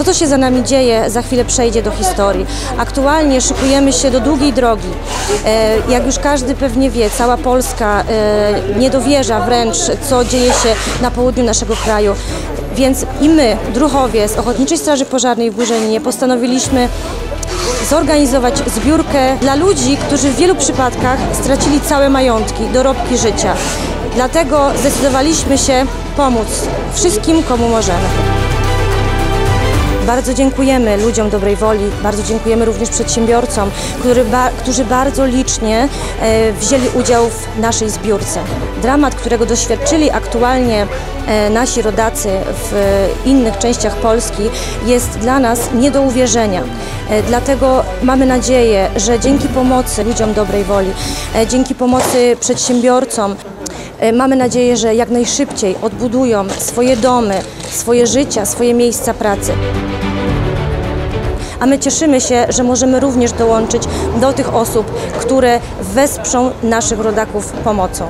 To, co się za nami dzieje, za chwilę przejdzie do historii. Aktualnie szykujemy się do długiej drogi. E, Jak już każdy pewnie wie, cała Polska e, nie dowierza wręcz, co dzieje się na południu naszego kraju. Więc i my, druhowie z Ochotniczej Straży Pożarnej w Burzyninie, postanowiliśmy zorganizować zbiórkę dla ludzi, którzy w wielu przypadkach stracili całe majątki, dorobki życia. Dlatego zdecydowaliśmy się pomóc wszystkim, komu możemy. Bardzo dziękujemy ludziom dobrej woli, bardzo dziękujemy również przedsiębiorcom, który ba, którzy bardzo licznie e, wzięli udział w naszej zbiórce. Dramat, którego doświadczyli aktualnie e, nasi rodacy w innych częściach Polski jest dla nas nie do uwierzenia. E, dlatego mamy nadzieję, że dzięki pomocy ludziom dobrej woli, e, dzięki pomocy przedsiębiorcom, E, Mamy nadzieję, że jak najszybciej odbudują swoje domy, swoje życia, swoje miejsca pracy. A my cieszymy się, że możemy również dołączyć do tych osób, które wesprzą naszych rodaków pomocą.